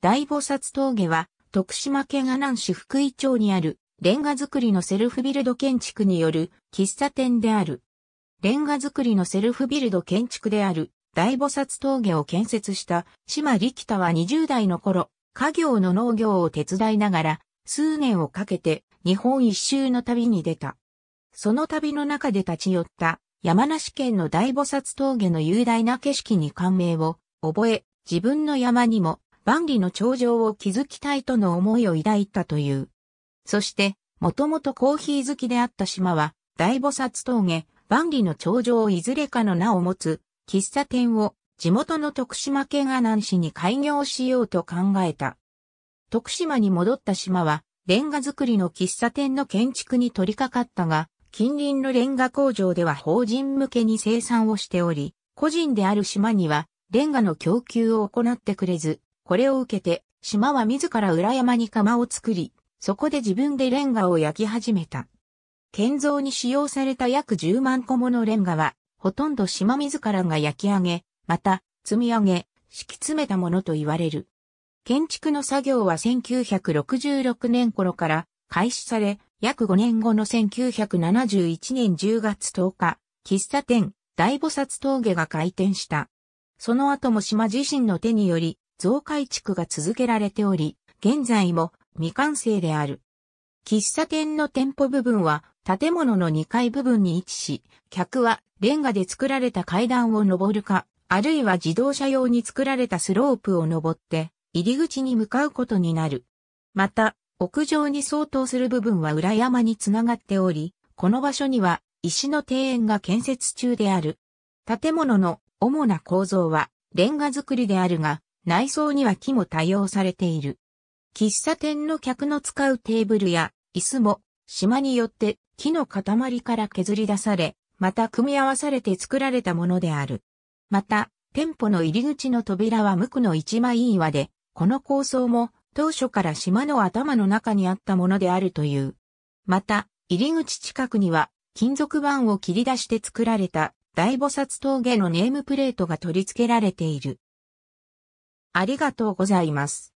大菩薩峠は、徳島県阿南市福井町にある、レンガ造りのセルフビルド建築による喫茶店である。レンガ造りのセルフビルド建築である大菩薩峠を建設した島力太は20代の頃、家業の農業を手伝いながら、数年をかけて日本一周の旅に出た。その旅の中で立ち寄った山梨県の大菩薩峠の雄大な景色に感銘を覚え、自分の山にも万里の長城を築きたいとの思いを抱いたという。そして、もともとコーヒー好きであった島は、大菩薩峠、万里の長城をいずれかの名を持つ、喫茶店を地元の徳島県阿南市に開業しようと考えた。徳島に戻った島は、レンガ作りの喫茶店の建築に取り掛かったが、近隣のレンガ工場では法人向けに生産をしており、個人である島には、レンガの供給を行ってくれず、これを受けて、島は自ら裏山に窯を作り、そこで自分でレンガを焼き始めた。建造に使用された約10万個ものレンガは、ほとんど島自らが焼き上げ、また、積み上げ、敷き詰めたものと言われる。建築の作業は1966年頃から開始され、約5年後の1971年10月10日、喫茶店、大菩薩峠が開店した。その後も島自身の手により、増改築が続けられており、現在も未完成である。喫茶店の店舗部分は建物の2階部分に位置し、客はレンガで作られた階段を登るか、あるいは自動車用に作られたスロープを登って入り口に向かうことになる。また、屋上に相当する部分は裏山につながっており、この場所には石の庭園が建設中である。建物の主な構造はレンガ造りであるが、内装には木も多用されている。喫茶店の客の使うテーブルや椅子も島によって木の塊から削り出され、また組み合わされて作られたものである。また、店舗の入り口の扉は無垢の一枚岩で、この構想も当初から島の頭の中にあったものであるという。また、入り口近くには金属板を切り出して作られた大菩薩峠のネームプレートが取り付けられている。ありがとうございます。